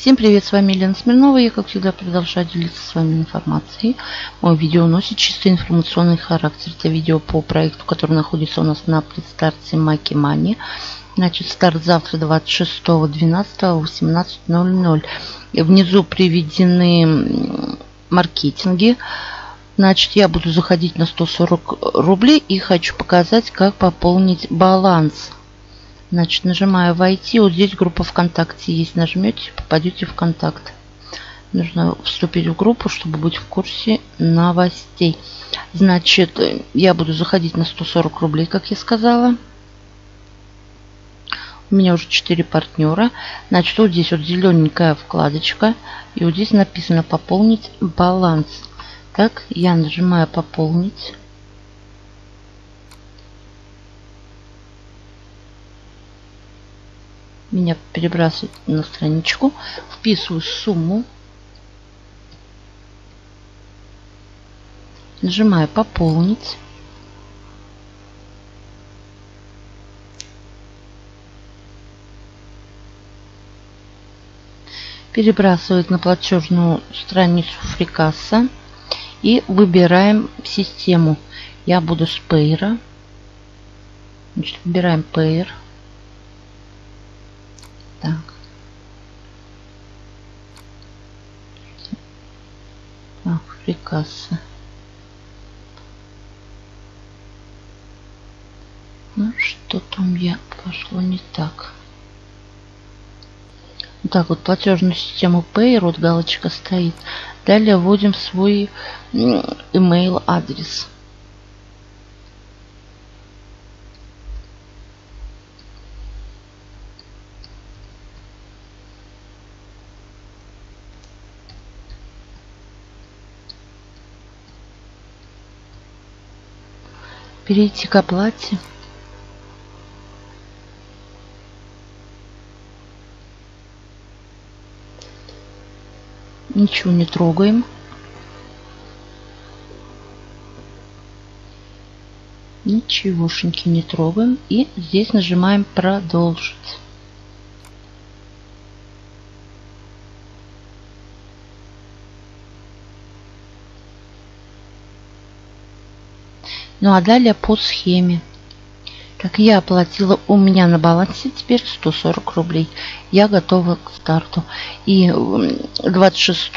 Всем привет, с вами Елена Смирнова. Я, как всегда, продолжаю делиться с вами информацией. Мое видео носит чисто информационный характер. Это видео по проекту, который находится у нас на предстарте Маки Мани. Значит, старт завтра 26.12 18.00. Внизу приведены маркетинги. Значит, я буду заходить на 140 рублей и хочу показать, как пополнить баланс. Значит, нажимаю «Войти». Вот здесь группа ВКонтакте есть. Нажмете, попадете в контакт. Нужно вступить в группу, чтобы быть в курсе новостей. Значит, я буду заходить на 140 рублей, как я сказала. У меня уже 4 партнера. Значит, вот здесь вот зелененькая вкладочка. И вот здесь написано «Пополнить баланс». Так, я нажимаю «Пополнить». Меня перебрасывает на страничку, вписываю сумму, нажимаю пополнить. Перебрасывает на платежную страницу фрикасса и выбираем систему. Я буду с Payer. Значит, выбираем Payer. Так. Так. Ну, что-то у меня пошло не так. Так, вот платежную систему Pay, вот галочка стоит. Далее вводим свой email адрес. Перейти к оплате. Ничего не трогаем. Ничегошеньки не трогаем. И здесь нажимаем продолжить. Ну а далее по схеме. Как я оплатила, у меня на балансе теперь 140 рублей. Я готова к старту. И 26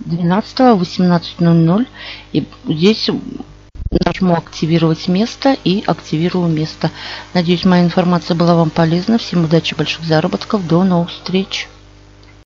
12 18.00 и здесь нажму активировать место и активирую место. Надеюсь, моя информация была вам полезна. Всем удачи, больших заработков. До новых встреч.